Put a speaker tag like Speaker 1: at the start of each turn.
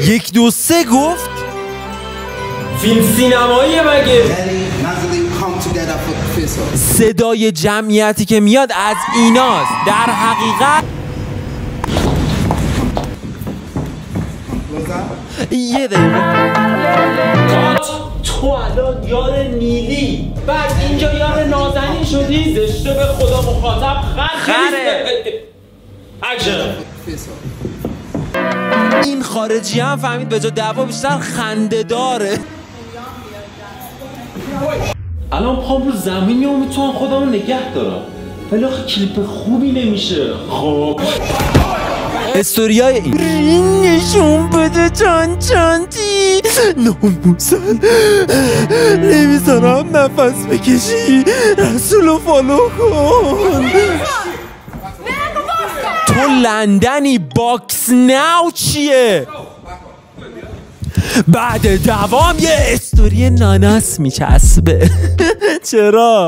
Speaker 1: یک دو سه گفت
Speaker 2: فیلم سینمایی مگه.
Speaker 1: صدای جمعیتی که میاد از ایناست در حقیقت یه دقیقه
Speaker 2: تو الان یار نیلی بعد اینجا یار نازنین شدی زشته به خدا مخاطب خر
Speaker 1: خره.
Speaker 2: اکشن.
Speaker 1: این خارجی هم فهمید به جا دعوا بیشتر خنده داره.
Speaker 2: الان پام رو زمین میام می‌تونم خودمو نگه دارم. ولی آخه کلیپ خوبی نمیشه. خب.
Speaker 1: استوریای این. نشون بده چند چندی. ناموساً نمی‌ذارم نفس بکشی. رسول فالو کن. تو لندنی باکس ناو چیه؟ بعد دوام یه استوری ناناس میچسبه. چرا؟